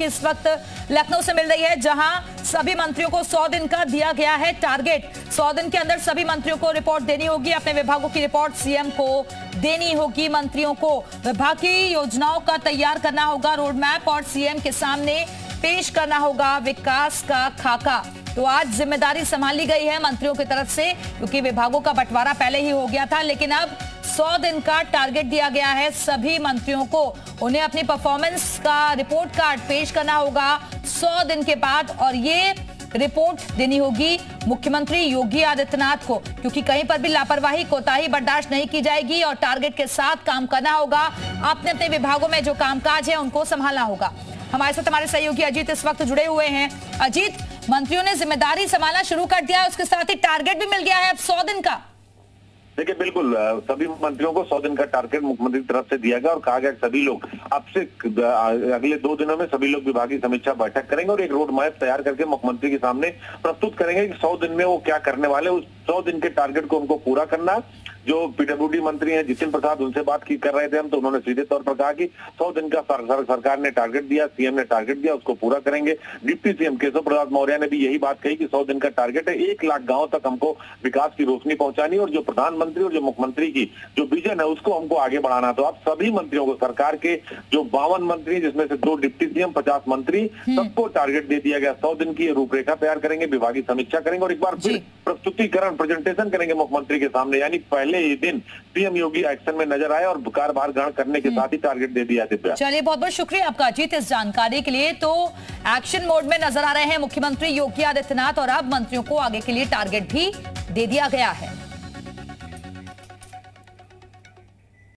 की इस वक्त लखनऊ से मिल रही है, जहाँ सभी मंत्रियों को 100 दिन का दिया गया है टारगेट। 100 दिन के अंदर सभी मंत्रियों को रिपोर्ट देनी होगी, अपने विभागों की रिपोर्ट सीएम को देनी होगी, मंत्रियों को। विभाग की योजनाओं का तैयार करना होगा रोड मैप और सीएम के सामने पेश करना होगा विकास का खाका। तो आज ज़िम्मेदारी संभाली गई है मंत्रियों की तरफ़ से, क्योंकि विभागों का बंटवारा पहले ही हो गया था, लेकिन अब 100 दिन का टारगेट दिया गया है। सभी मंत्रियों को उन्हें अपनी परफॉर्मेंस का रिपोर्ट कार्ड पेश करना होगा। 100 दिन के बाद और ये रिपोर्ट देनी होगी मुख्यमंत्री योगी आदित्यनाथ को, क्योंकि कहीं पर भी लापरवाही, कोताही बर्दाश्त नहीं की जाएगी और टारगेट के साथ काम करना होगा। अपने अपने विभागों में जो कामकाज है, उनको संभालना होगा। हमारे साथ हमारे सहयोगी अजीत इस वक्त जुड़े हुए हैं। अजीत, मंत्रियों ने ज़िम्मेदारी संभालना शुरू कर दिया है, उसके साथ ही टारगेट भी मिल गया है। अब सौ दिन का देखिए, बिल्कुल सभी मंत्रियों को सौ दिन का टारगेट मुख्यमंत्री की तरफ़ से दिया गया और कहा गया सभी लोग अब से अगले दो दिनों में सभी लोग विभागीय समीक्षा बैठक करेंगे और एक रोड मैप तैयार करके मुख्यमंत्री के सामने प्रस्तुत करेंगे कि सौ दिन में वो क्या करने वाले उस सौ दिन के टारगेट को उनको पूरा करना। जो पीडब्ल्यूडी मंत्री हैं जितिन प्रसाद उनसे बात की कर रहे थे हम तो उन्होंने सीधे तौर पर कहा कि सौ दिन का सर, सर, सरकार ने टारगेट दिया सीएम ने टारगेट दिया उसको पूरा करेंगे। डिप्टी सीएम केशव प्रसाद मौर्य ने भी यही बात कही कि सौ दिन का टारगेट है। एक लाख गाँव तक हमको विकास की रोशनी पहुंचानी और जो प्रधानमंत्री और जो मुख्यमंत्री की जो विजन है उसको हमको आगे बढ़ाना तो आप सभी मंत्रियों को सरकार के जो बावन मंत्री जिसमें से दो डिप्टी सीएम पचास मंत्री सबको टारगेट दे दिया गया। सौ दिन की रूपरेखा तैयार करेंगे विभागीय समीक्षा करेंगे और एक बार फिर प्रस्तुतिकरण प्रेजेंटेशन करेंगे मुख्यमंत्री के सामने। यानी पहले ही दिन पीएम योगी एक्शन में नज़र आए और कार्यभार ग्रहण करने के साथ ही टारगेट दे दिया दिव्या। चलिए बहुत बहुत शुक्रिया आपका अजीत इस जानकारी के लिए। तो एक्शन मोड में नज़र आ रहे हैं मुख्यमंत्री योगी आदित्यनाथ और अब मंत्रियों को आगे के लिए टारगेट भी दे दिया गया है।